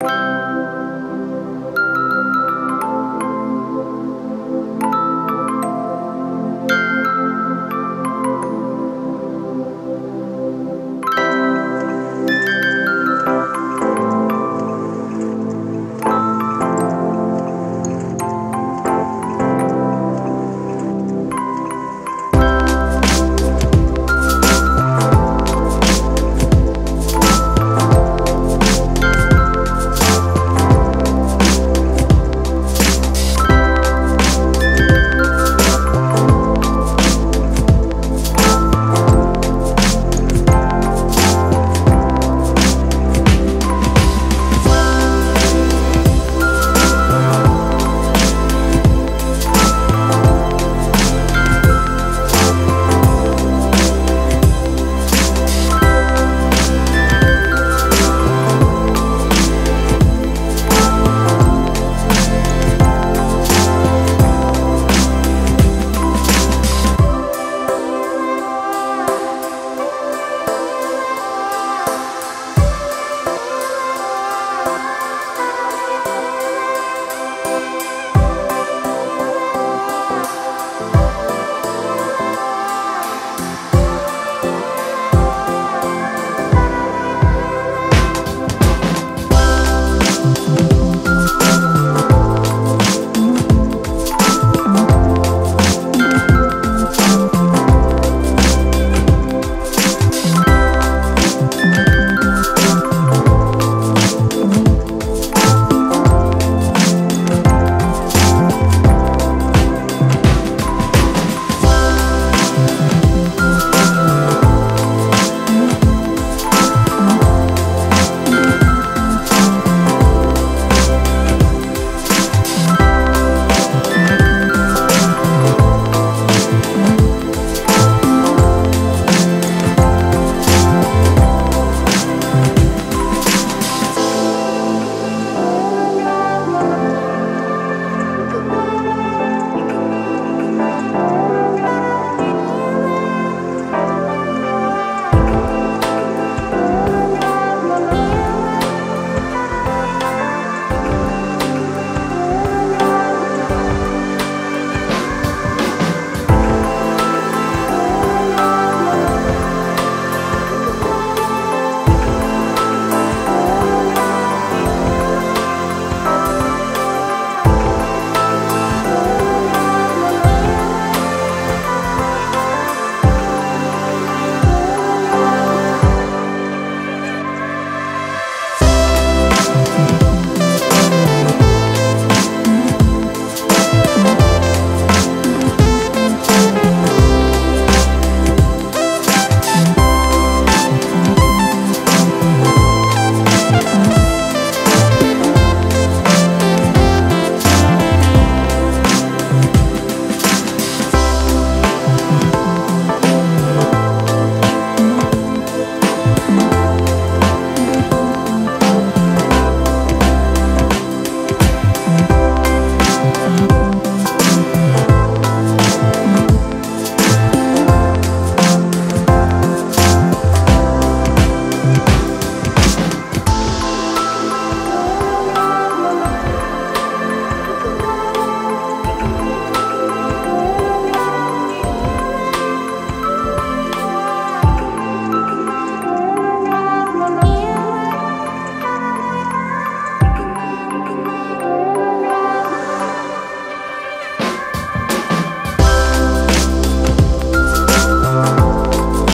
you